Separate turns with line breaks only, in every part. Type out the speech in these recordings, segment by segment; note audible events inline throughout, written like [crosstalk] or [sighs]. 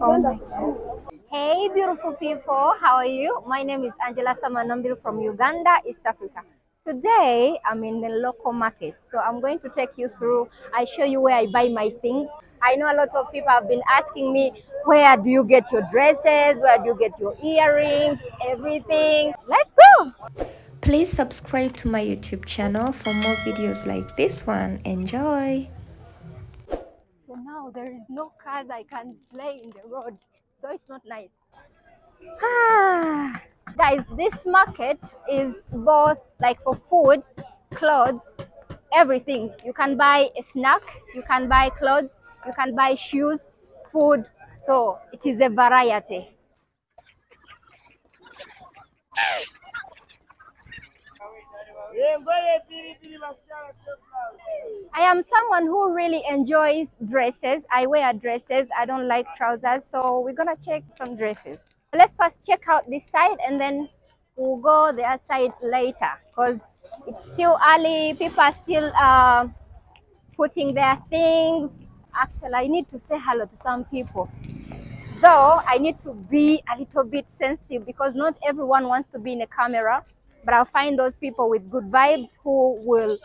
Oh. Hey, beautiful people. How are you? My name is Angella Summer Namubiru from Uganda, East Africa. Today, I'm in the local market. So I'm going to take you through. I show you where I buy my things. I know a lot of people have been asking me, where do you get your dresses? Where do you get your earrings? Everything. Let's go.
Please subscribe to my YouTube channel for more videos like this one. Enjoy!
Now there is no cars I can play in the road, so it's not nice. Ah, [sighs] guys, this market is both like for food, clothes, everything. You can buy a snack, you can buy clothes, you can buy shoes, food. So it is a variety. I am someone who really enjoys dresses. I wear dresses. I don't like trousers. So we're gonna check some dresses. Let's first check out this side and then we'll go the other side later because it's still early. People are still uh, putting their things. Actually, I need to say hello to some people. Though I need to be a little bit sensitive because not everyone wants to be in a camera, but I'll find those people with good vibes who will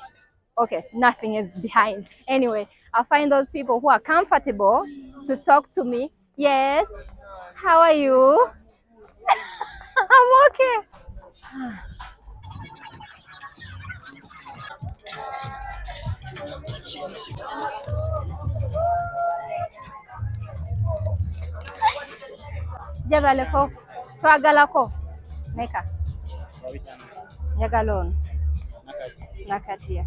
okay, nothing is behind. Anyway, I'll find those people who are comfortable to talk to me. Yes, how are you? [laughs] I'm okay. jabaleko twagalako meka Nyagaloon nakatiya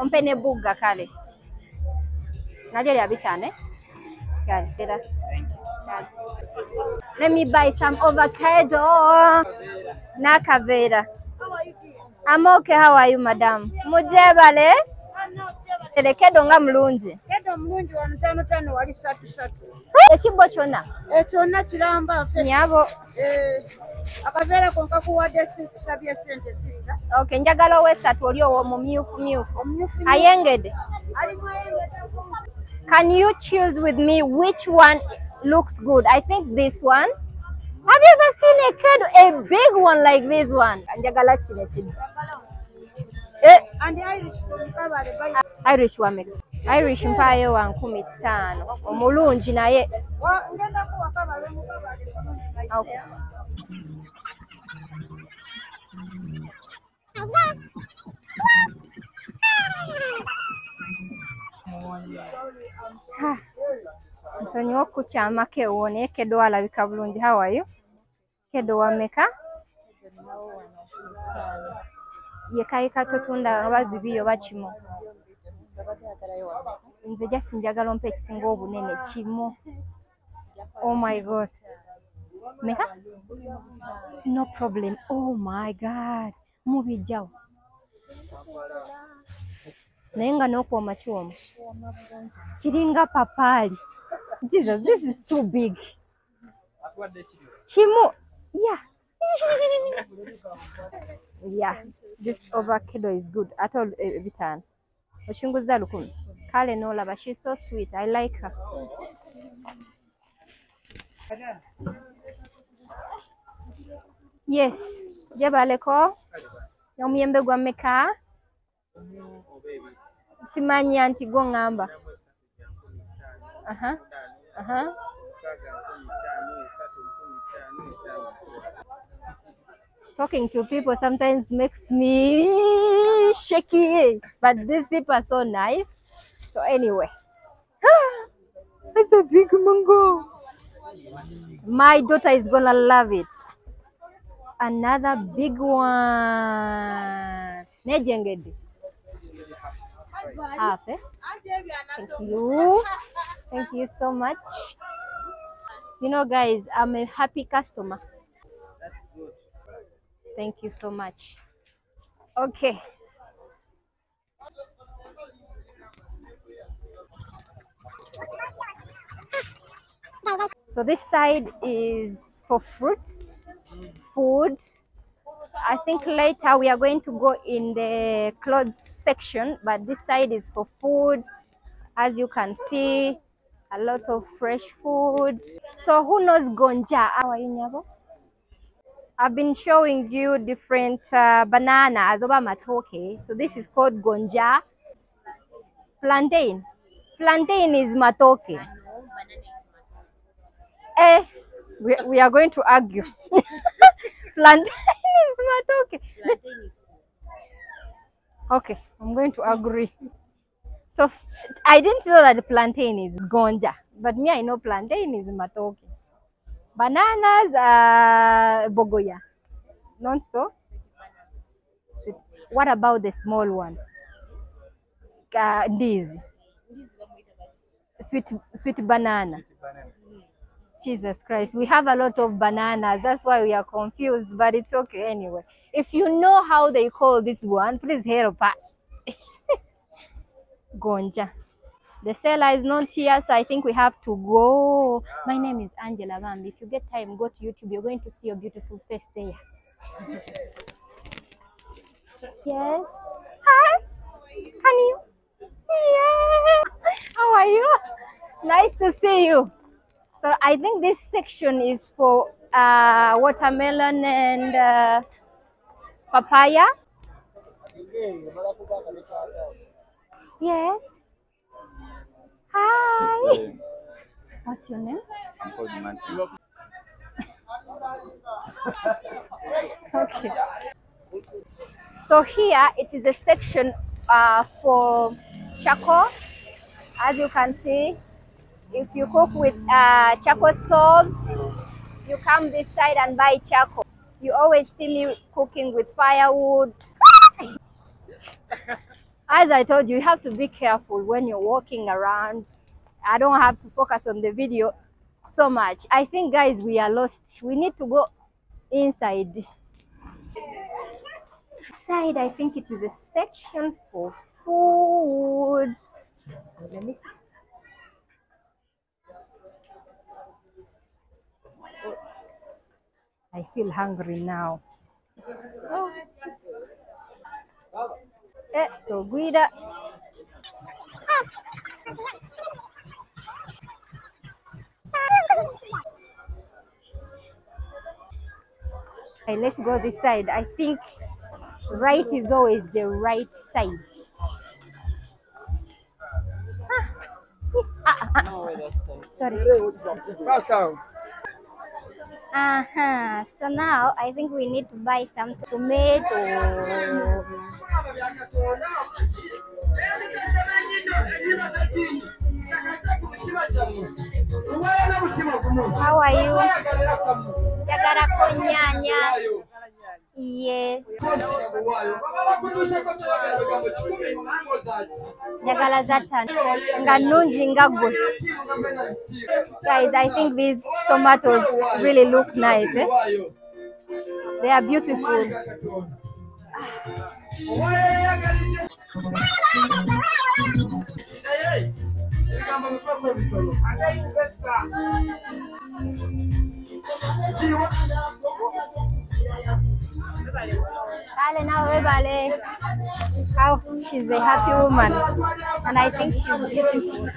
on pene buga kale najele abitane kale Let me buy some avocado na kavera. I'm okay, how are you madam? Mujebale? Tere kedo nga mlunji.
Kedo mlunji wa ntano tano wali satu satu.
Echimbo chona?
Eh, Echona Kyonna kiramba.
Nyabo.
Eh, Akaveera konka kuwadde si kusabye ssente.
Okay, njagala ow'essatu oli ow'omumyufu myufu. Ayengedde. Can you choose with me which one looks good? I think this one. Have you ever seen a kid, a big one like this one? Njagala kino kino. Eh,
And Irish from Kabale.
Irish wameka. irish mpaayo wa nkumi ttaano omulungi naye. Nsonyiwa okukukyamako ewo naye kedo alabika bulungi. Hawayo kedo wameka yekayika totunda oba bibi oba kimu nze jasi njagala ompa ekisinga obunene kimu. Oh my god. Meka? No problem. Oh my god. Mubijjawo. Naye nga n'okwoma kiwoma. Kiringa papaali. Jesus this is too big. Kimu. Yeah [laughs] yeah this avocado is good. Ate ol- eh, okinguza lukumi kale n'olaba she's so sweet i like her. Yes. Jebaleko omuyembe gwa meka simanya nti gwo ŋŋamba aha. Aha talking to people sometimes makes me shaky. But these people are so nice. So anyway. [gasps] That's a big mango. My daughter is gonna love it. Another big one. Nejengedde half eh? thank you. Thank you so much. You know guys i'm a happy customer thank you so much okay so this side is for fruits food I think later we are going to go in the clothes section, but this side is for food. As you can see, a lot of fresh food. So who knows gonja? How are you, Nyabo? I've been showing you different uh, bananas over matoke. So this is called gonja. Plantain. Plantain is matoke. Eh, we, we are going to argue. [laughs] Plantain is matoke. Okay, I'm going to agree. So I didn't know that the plantain is gonja, but me I know plantain is matoke. Bananas are bogoya. Not so? Sweet. What about the small one? Uh, ndizi. Sweet sweet banana. Jesus Christ, we have a lot of bananas. That's why we are confused, but it's okay anyway. If you know how they call this one, please help us. [laughs] Gonja. The seller is not here, so I think we have to go. My name is Angella Bambi. If you get time, go to YouTube. You're going to see your beautiful face there. Yes. Hi. Can you? Yeah. How are you? Nice to see you. So I think this section is for uh, watermelon and uh, papaya. Yes. Hi. What's your name?
I'm called Mansi. [laughs]
Okay. So here it is a section uh, for charcoal. As you can see, if you cook with uh, charcoal stoves, you come this side and buy charcoal. You always see me cooking with firewood. [laughs] As I told you, you have to be careful when you're walking around. I don't have to focus on the video so much. I think, guys, we are lost. We need to go inside. Inside, I think it is a section for food. Let me see. I feel hungry now. Oh, eh, Togwida. Okay, let's go this side. I think right is always the right side. Ah, ah, ah, ah. Sorry. Uh-huh. So now I think we need to buy some tomatoes. How are you? Njagala ko nnyaanya. Ye. Njagala za. Nga nnungi nga ggwe. Guys, I think these tomatoes really look nice. Eh? They are beautiful. Kale now webale. How she's a happy woman. And I think she's beautiful.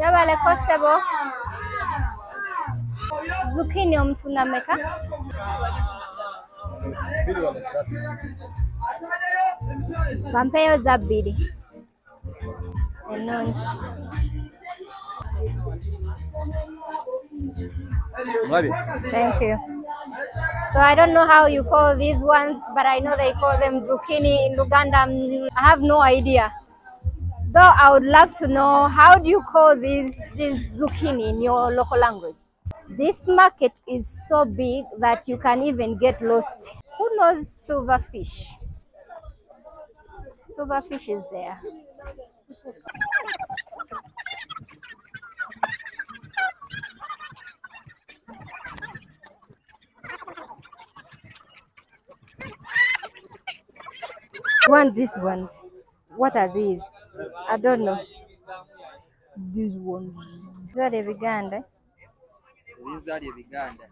Yabale kosebo. Zucchini omutunda meka? Bampeyo za bbiri. Ennungi. Thank you. So I don't know how you call these ones, but I know they call them zucchini in Luganda. I have no idea. Though I would love to know how do you call these this zucchini in your local language? This market is so big that you can even get lost. Who knows silverfish? Silverfish is there. want these ones. What are these? I don't know. these ones. Zali ebiganda.
Ebizali ebiganda.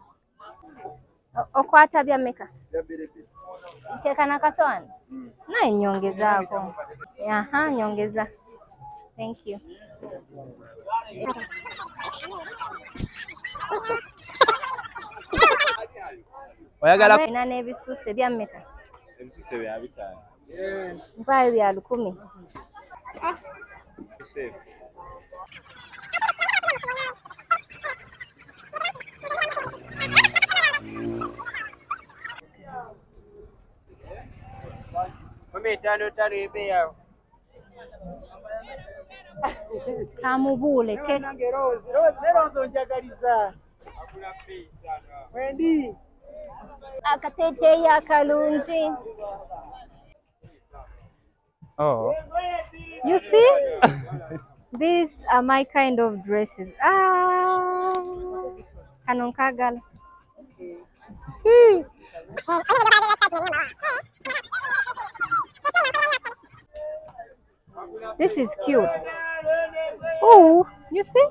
Okwata bya meka? Nteeka n'akasowaani? Naye nyongezaako. Aha, nyongeza. Thank you.
Oyagala
Ina n'ebisuuse bya meka?
ebisuse bya bitaano.
Mpaayo bya lukumi.
Kumi etaano ttaano ebe yawe.
Kamubuule ke
Nange Rose, Rose, ne Rose onjagaliza. Wendi.
akateeteeyi akalungi.
Oh.
You see? These are my kind of dresses. Ah, kano nkagala. Hmm. This is cute. Oh, you see?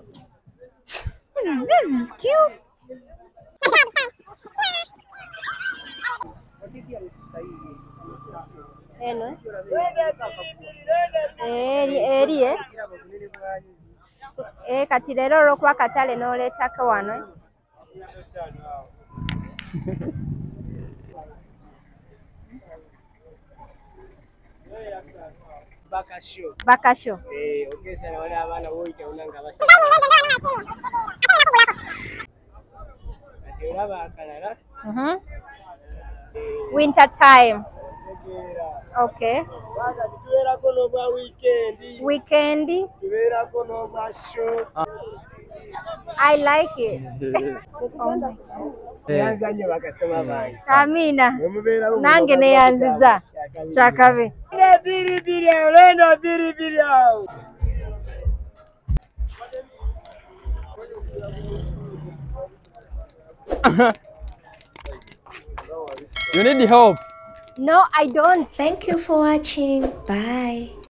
This is, this is cute. Eh, eri eri eh. Eh, kati leero olw'okuba katale n'oleetako wano. eh.
Bakasho.
Bakasho.
Eh, ogeza na wale abaana boyita unanga basi. Kati olaba akalala.
Mhm. Winter time. Okay.
Baga tubeerako n'obwa weekend.
Weekend.
Tubeerako n'obwa show.
I like it. [laughs]
Yanza nnyo bakasoma bange.
Amina.
Mubeerawo
Nange neyanziza. Kyakabe.
Biribiri awo, leno biribiri awo.
You need help.
No, I don't.
Thank you for watching. Bye.